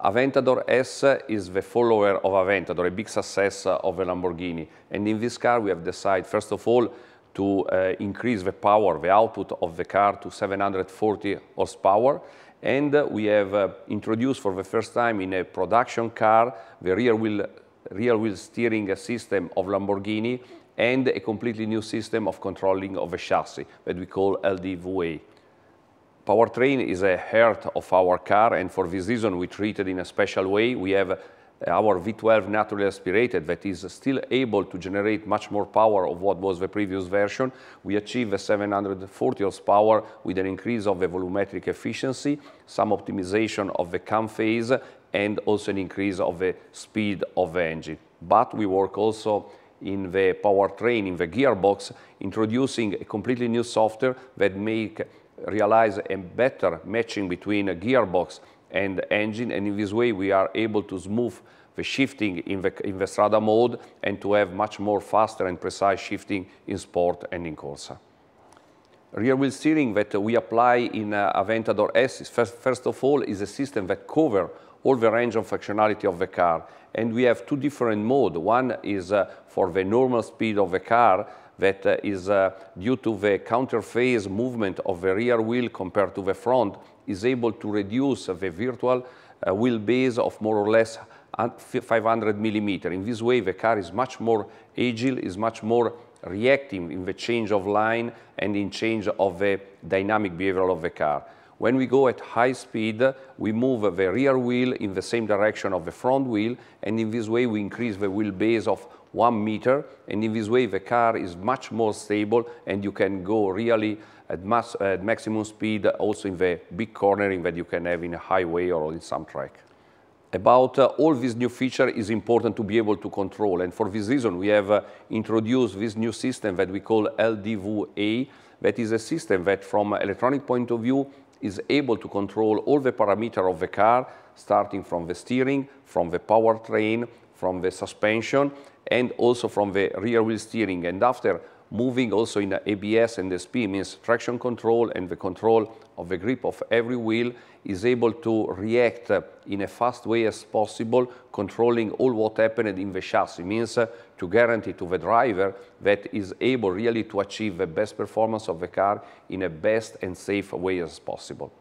Aventador S is the follower of Aventador, a big success of the Lamborghini. And in this car, we have decided, first of all, to uh, increase the power, the output of the car to 740 horsepower. And uh, we have uh, introduced for the first time in a production car the rear wheel, rear wheel steering system of Lamborghini and a completely new system of controlling of the chassis that we call LDVA. Powertrain is a heart of our car, and for this reason we treat it in a special way. We have uh, our V12 naturally aspirated that is still able to generate much more power of what was the previous version. We achieve a 740 horsepower with an increase of the volumetric efficiency, some optimization of the cam phase, and also an increase of the speed of the engine. But we work also in the powertrain, in the gearbox, introducing a completely new software that make realize a better matching between a gearbox and engine, and in this way we are able to smooth the shifting in the, in the Strada mode and to have much more faster and precise shifting in sport and in Corsa. Rear wheel steering that we apply in uh, Aventador S, first, first of all, is a system that cover all the range of functionality of the car. And we have two different modes. One is uh, for the normal speed of the car, that uh, is uh, due to the counter phase movement of the rear wheel compared to the front is able to reduce the virtual uh, wheelbase of more or less 500 millimeter. In this way, the car is much more agile, is much more reactive in the change of line and in change of the dynamic behavior of the car. When we go at high speed, we move the rear wheel in the same direction of the front wheel, and in this way we increase the wheelbase of one meter, and in this way the car is much more stable and you can go really at, mass, at maximum speed also in the big cornering that you can have in a highway or in some track. About uh, all these new features is important to be able to control, and for this reason we have uh, introduced this new system that we call LDVA, that is a system that from an electronic point of view is able to control all the parameter of the car, starting from the steering, from the powertrain, from the suspension, and also from the rear wheel steering. And after moving also in the ABS and SP means traction control and the control of the grip of every wheel is able to react in a fast way as possible, controlling all what happened in the chassis. Means uh, to guarantee to the driver that is able really to achieve the best performance of the car in a best and safe way as possible.